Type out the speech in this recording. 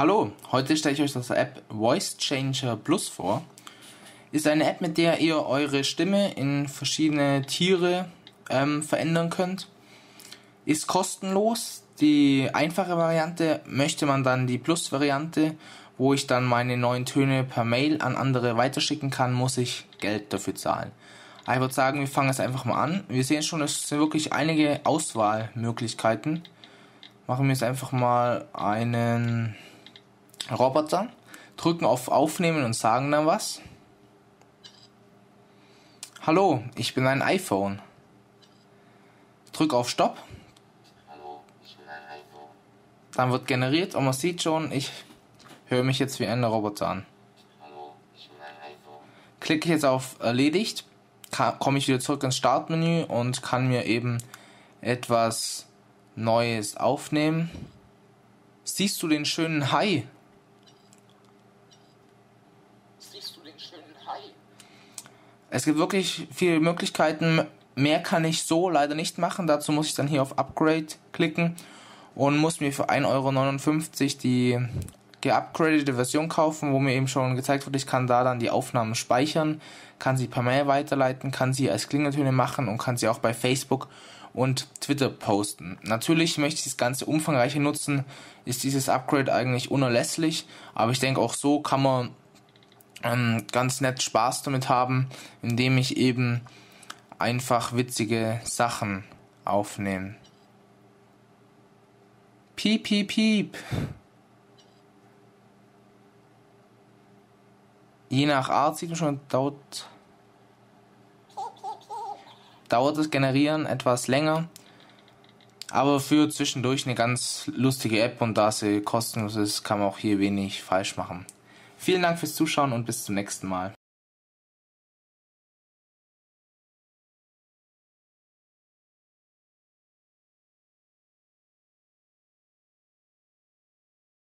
Hallo, heute stelle ich euch das App Voice Changer Plus vor. Ist eine App, mit der ihr eure Stimme in verschiedene Tiere ähm, verändern könnt. Ist kostenlos. Die einfache Variante möchte man dann die Plus-Variante, wo ich dann meine neuen Töne per Mail an andere weiterschicken kann, muss ich Geld dafür zahlen. Ich würde sagen, wir fangen jetzt einfach mal an. Wir sehen schon, es sind wirklich einige Auswahlmöglichkeiten. Machen wir jetzt einfach mal einen Roboter, drücken auf Aufnehmen und sagen dann was. Hallo, ich bin ein iPhone. Drück auf Stopp. Hallo, ich bin ein iPhone. Dann wird generiert und man sieht schon, ich höre mich jetzt wie ein Roboter an. Hallo, ich bin ein iPhone. Klicke ich jetzt auf Erledigt, komme ich wieder zurück ins Startmenü und kann mir eben etwas Neues aufnehmen. Siehst du den schönen Hai? Siehst du den schönen Hai? Es gibt wirklich viele Möglichkeiten. Mehr kann ich so leider nicht machen. Dazu muss ich dann hier auf Upgrade klicken und muss mir für 1,59 Euro die geupgradete Version kaufen, wo mir eben schon gezeigt wird, ich kann da dann die Aufnahmen speichern, kann sie per Mail weiterleiten, kann sie als Klingeltöne machen und kann sie auch bei Facebook und Twitter posten. Natürlich möchte ich das Ganze umfangreicher nutzen, ist dieses Upgrade eigentlich unerlässlich, aber ich denke auch so kann man ähm, ganz nett Spaß damit haben, indem ich eben einfach witzige Sachen aufnehme. Piep, piep, piep. Je nach Art sieht man schon, dauert, dauert das Generieren etwas länger. Aber für zwischendurch eine ganz lustige App und da sie kostenlos ist, kann man auch hier wenig falsch machen. Vielen Dank fürs Zuschauen und bis zum nächsten Mal.